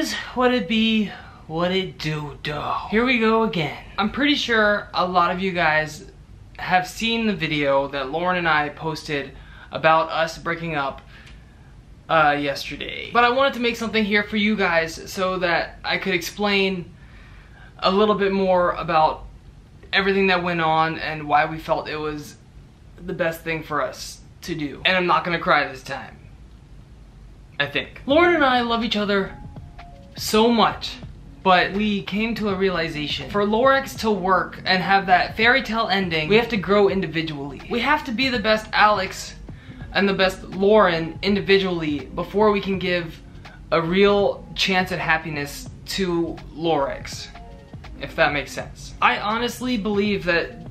is what it be, what it do, do. Here we go again. I'm pretty sure a lot of you guys have seen the video that Lauren and I posted about us breaking up uh, yesterday. But I wanted to make something here for you guys so that I could explain a little bit more about everything that went on and why we felt it was the best thing for us to do. And I'm not gonna cry this time. I think. Lauren and I love each other so much, but we came to a realization. For Laurex to work and have that fairy tale ending, we have to grow individually. We have to be the best Alex and the best Lauren individually before we can give a real chance at happiness to Laurex, if that makes sense. I honestly believe that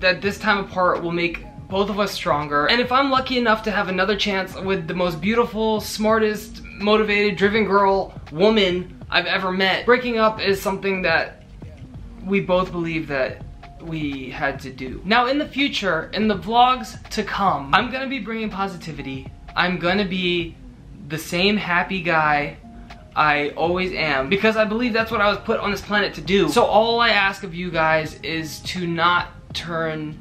that this time apart will make both of us stronger. And if I'm lucky enough to have another chance with the most beautiful, smartest, motivated, driven girl, woman I've ever met, breaking up is something that we both believe that we had to do. Now in the future, in the vlogs to come, I'm gonna be bringing positivity. I'm gonna be the same happy guy I always am because I believe that's what I was put on this planet to do. So all I ask of you guys is to not turn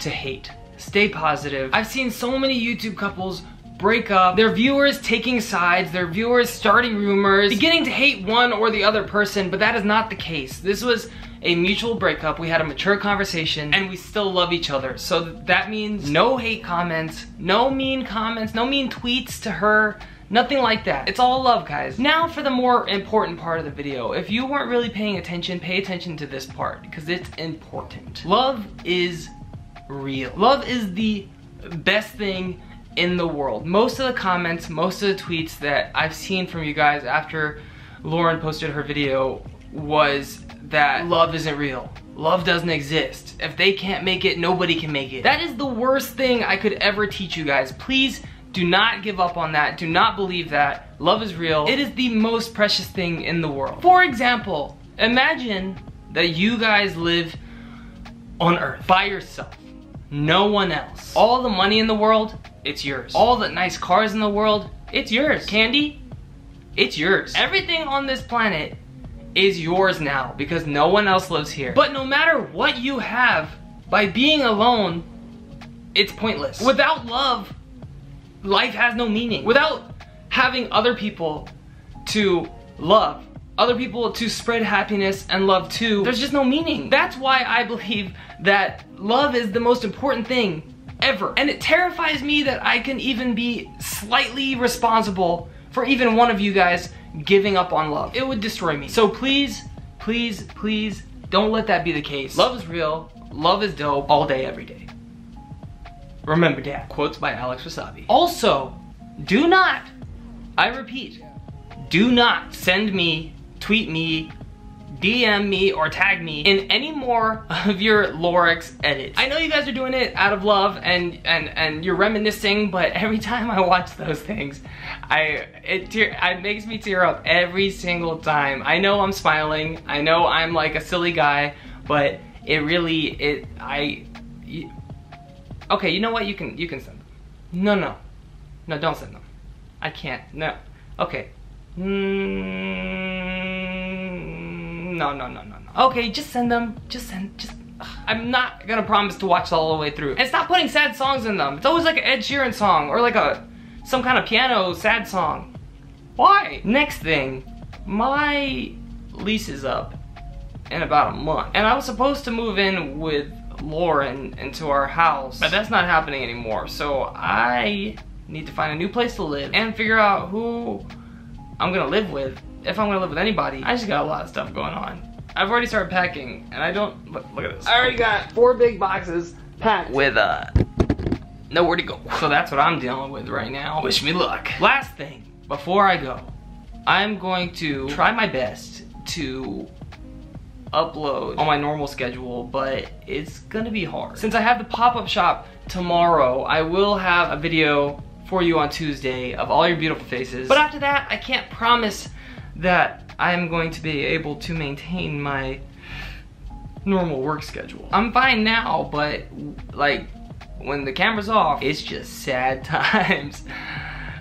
to hate. Stay positive. I've seen so many YouTube couples break up, their viewers taking sides, their viewers starting rumors, beginning to hate one or the other person, but that is not the case. This was a mutual breakup, we had a mature conversation, and we still love each other. So that means no hate comments, no mean comments, no mean tweets to her, Nothing like that. It's all love, guys. Now for the more important part of the video. If you weren't really paying attention, pay attention to this part because it's important. Love is real. Love is the best thing in the world. Most of the comments, most of the tweets that I've seen from you guys after Lauren posted her video was that love isn't real. Love doesn't exist. If they can't make it, nobody can make it. That is the worst thing I could ever teach you guys. Please do not give up on that. Do not believe that. Love is real. It is the most precious thing in the world. For example, imagine that you guys live on earth by yourself. No one else. All the money in the world, it's yours. All the nice cars in the world, it's yours. Candy, it's yours. Everything on this planet is yours now because no one else lives here. But no matter what you have, by being alone, it's pointless. Without love, life has no meaning. Without having other people to love, other people to spread happiness and love to, there's just no meaning. That's why I believe that love is the most important thing ever. And it terrifies me that I can even be slightly responsible for even one of you guys giving up on love. It would destroy me. So please, please, please, don't let that be the case. Love is real, love is dope, all day, every day. Remember that. Quotes by Alex Wassabi. Also, do not, I repeat, do not send me, tweet me, DM me or tag me in any more of your Laurex edits. I know you guys are doing it out of love and and and you're reminiscing, but every time I watch those things, I it tear it makes me tear up every single time. I know I'm smiling. I know I'm like a silly guy, but it really it I you, Okay, you know what? You can you can send them. No, no. No, don't send them. I can't. No. Okay. Mm, no, no, no, no, no. Okay, just send them. Just send. Just. I'm not gonna promise to watch all the way through. And stop putting sad songs in them. It's always like an Ed Sheeran song or like a some kind of piano sad song. Why? Next thing, my lease is up in about a month. And I was supposed to move in with Lauren into our house, but that's not happening anymore. So I need to find a new place to live and figure out who I'm gonna live with. If I'm gonna live with anybody, I just got a lot of stuff going on. I've already started packing and I don't, look, look at this. I already got four big boxes packed with uh, nowhere to go. So that's what I'm dealing with right now. Wish me luck. Last thing, before I go, I'm going to try my best to upload on my normal schedule, but it's gonna be hard. Since I have the pop-up shop tomorrow, I will have a video for you on Tuesday of all your beautiful faces. But after that, I can't promise that I am going to be able to maintain my normal work schedule. I'm fine now, but like when the camera's off, it's just sad times.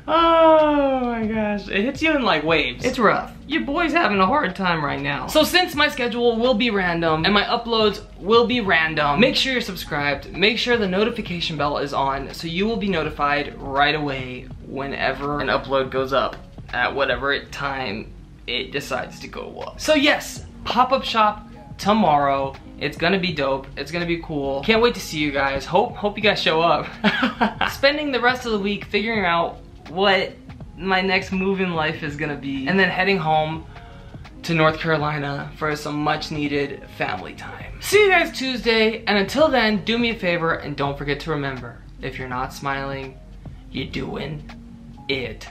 Oh my gosh, it hits you in like waves. It's rough. Your boy's having a hard time right now. So since my schedule will be random and my uploads will be random, make sure you're subscribed, make sure the notification bell is on so you will be notified right away whenever an upload goes up at whatever time it decides to go up. So yes, pop-up shop tomorrow. It's gonna be dope. It's gonna be cool. Can't wait to see you guys. Hope hope you guys show up. Spending the rest of the week figuring out what my next move in life is gonna be. And then heading home to North Carolina for some much needed family time. See you guys Tuesday, and until then, do me a favor and don't forget to remember, if you're not smiling, you're doing it